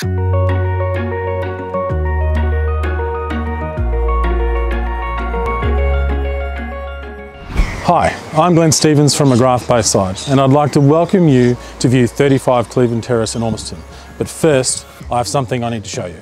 Hi, I'm Glenn Stevens from McGrath Bayside and I'd like to welcome you to view 35 Cleveland Terrace in Ormiston. But first, I have something I need to show you.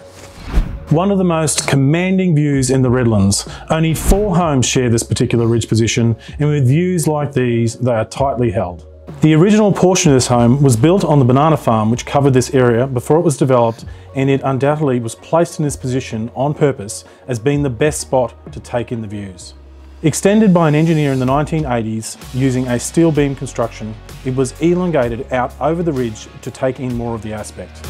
One of the most commanding views in the Redlands. Only four homes share this particular ridge position and with views like these, they are tightly held. The original portion of this home was built on the banana farm which covered this area before it was developed and it undoubtedly was placed in this position on purpose as being the best spot to take in the views. Extended by an engineer in the 1980s using a steel beam construction, it was elongated out over the ridge to take in more of the aspect.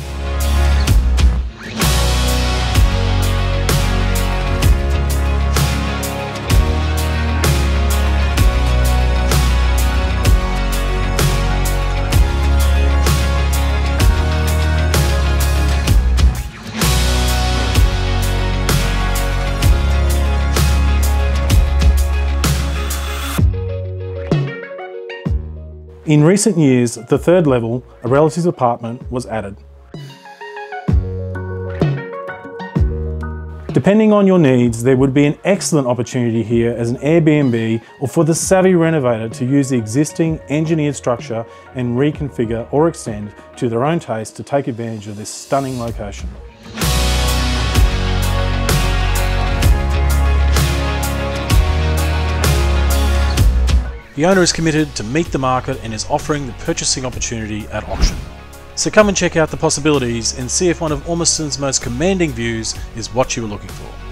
In recent years, the third level, a relatives apartment, was added. Depending on your needs, there would be an excellent opportunity here as an Airbnb or for the savvy renovator to use the existing engineered structure and reconfigure or extend to their own taste to take advantage of this stunning location. The owner is committed to meet the market and is offering the purchasing opportunity at auction. So come and check out the possibilities and see if one of Ormiston's most commanding views is what you were looking for.